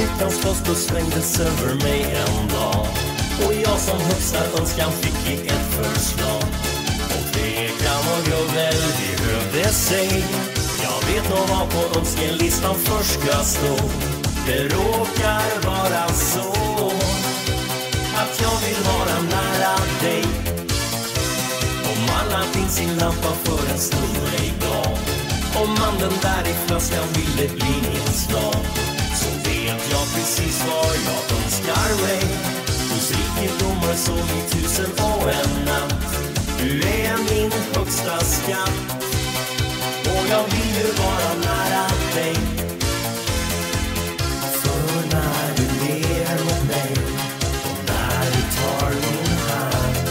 hjärtans post svängdes över mig en dag. Och jag som högsta önskan fick i ett förslag. Och tvekan och grubbel behövde sig. Jag vet nog vad på önskelistan först ska stå det råkar vara så att jag vill vara nära dig. Om alla in sin lampa för en stund mig gav om mannen där i flaskan ville bli min slav Så i tusen och en natt. Du är min högsta skatt. Och jag vill ju vara nära dig. För när du ler mot mig och när du tar min hand.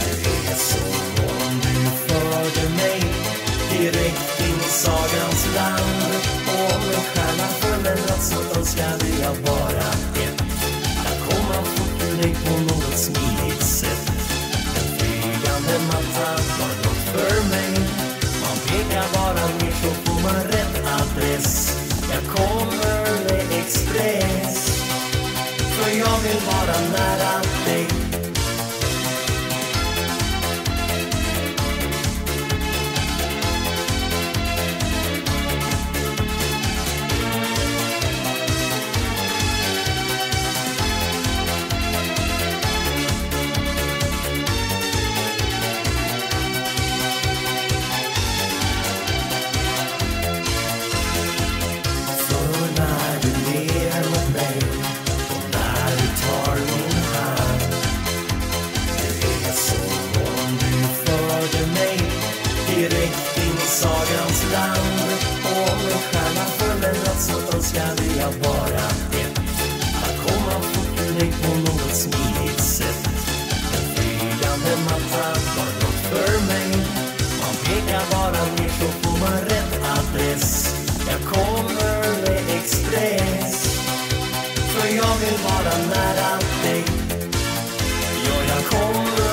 Det är som om du förde mig direkt in i sagans land. Och om en stjärna föll en natt så önskade jag bara inte matta var något för mig. Man pekar bara ner så får man rätt adress. Jag kommer med express. För jag vill vara nära mitt in i sagans land. Och om en stjärna föll en natt så önskade jag bara ett. Att komma fort ur dig på något smidigt sätt. En flygande matta var något för mig. Man pekar bara ner så får man rätt adress. Jag kommer med express. För jag vill vara nära dig. Ja, jag kommer